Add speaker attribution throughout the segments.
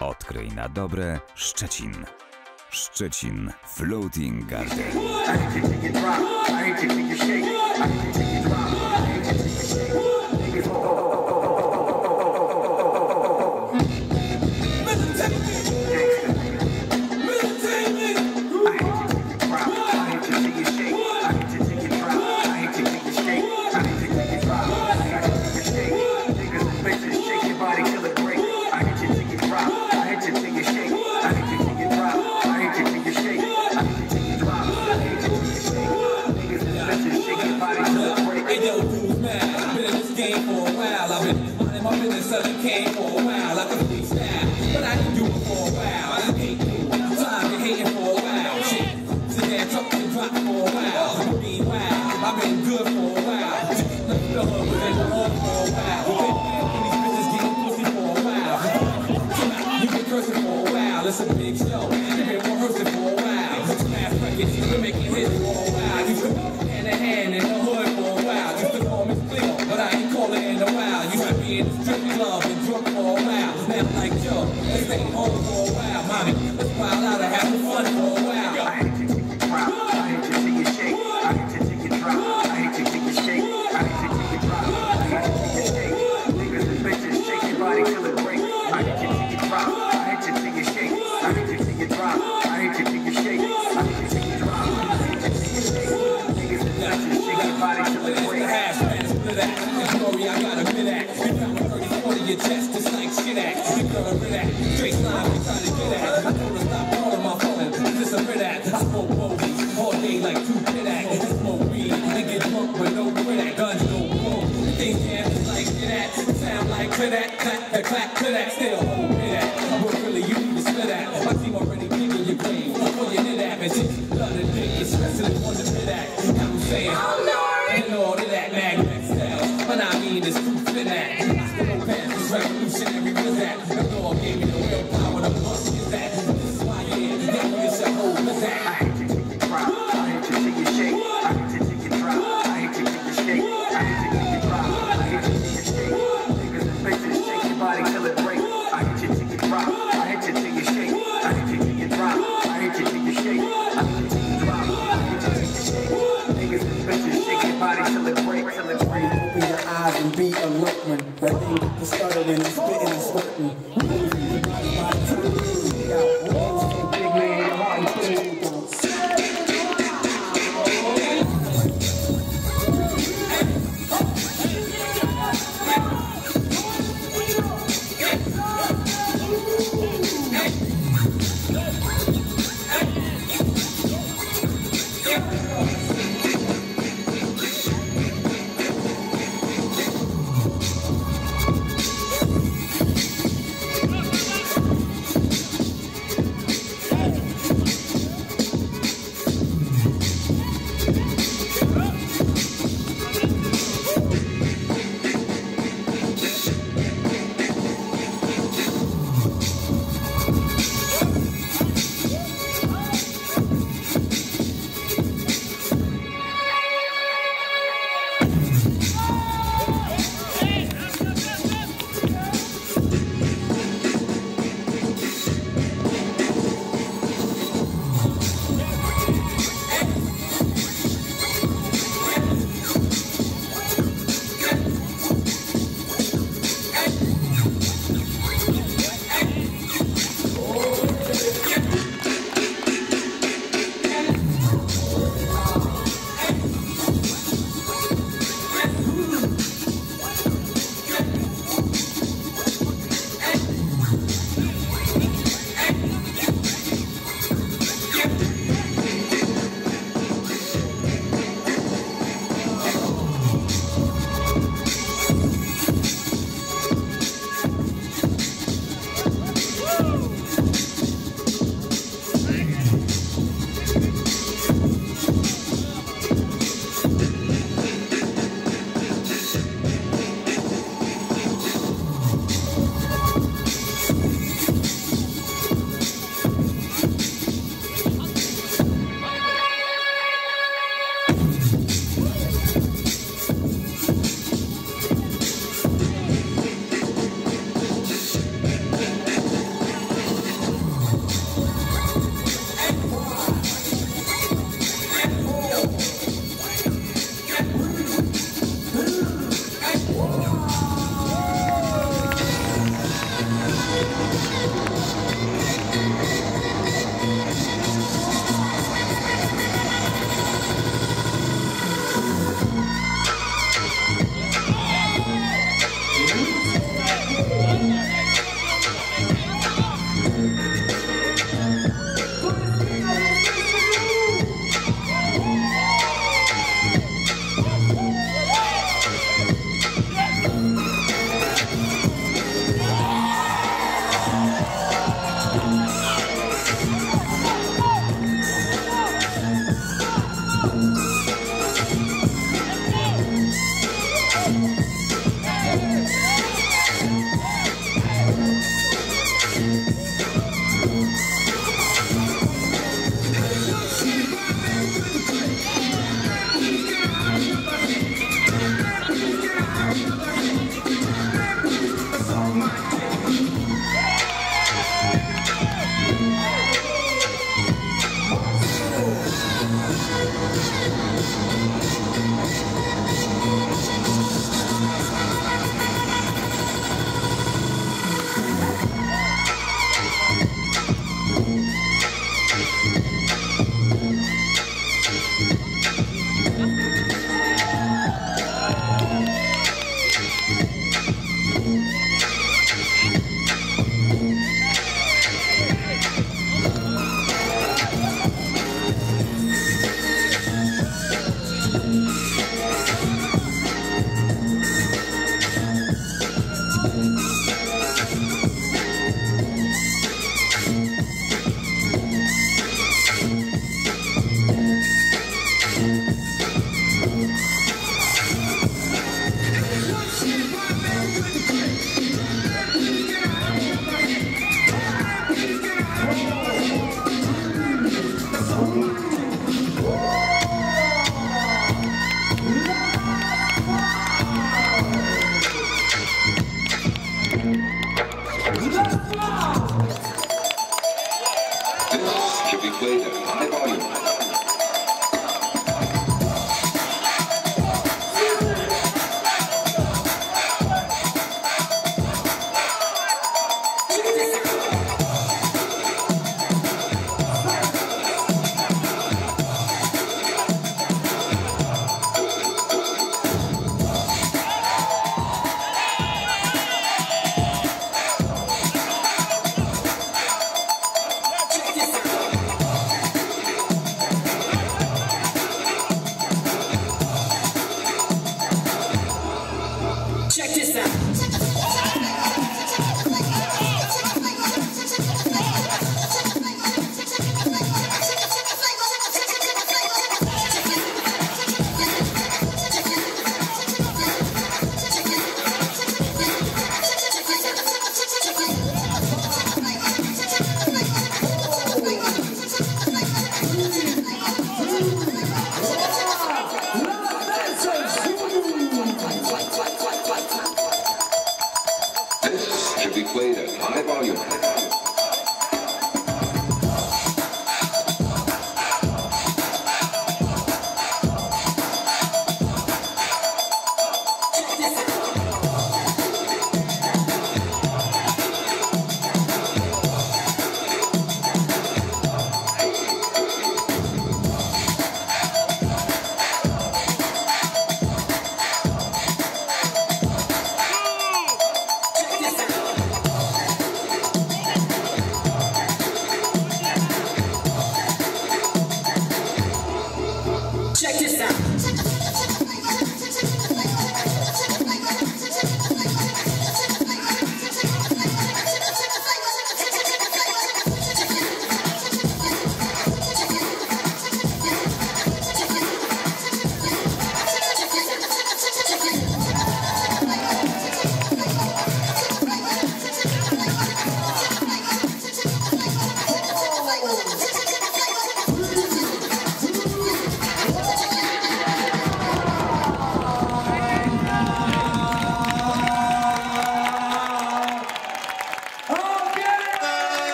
Speaker 1: Odkryj na dobre Szczecin. Szczecin Floating Garden.
Speaker 2: kid, strictly love and
Speaker 3: drunk for a while. Like yo, let's stay home for a while, mommy. Let's wild out and have fun for a while.
Speaker 2: I to drop. I hate to take your shake. I hate to take your drop. I need to take your to shake. Niggas and bitches, shake your till it breaks. I hate to drop. I hate to shake. I hate to drop. I hate to shake.
Speaker 3: feeling rid at. Straight line, we trying to get at. You know to stop calling my phone. Is this a rid at? I smoke police all day like two kid at. You smoke weed and get drunk with no grit at. Guns go boom. Things jam like get at. Sound like clear that. clack, the clap, clear that. Still
Speaker 2: started and
Speaker 4: spitting and
Speaker 5: spitting.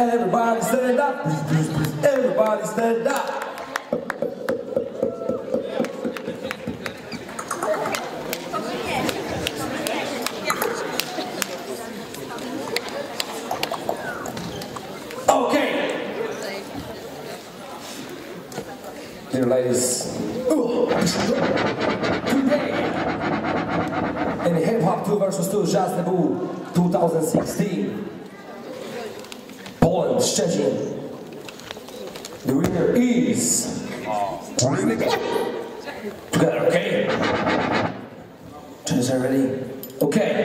Speaker 5: Everybody stand up, please. Everybody stand up. Okay. Dear ladies, today in Hip Hop 2 vs 2 Juste Debout 2016, Szczecin. The winner is. Together, okay? Judges are ready? Okay.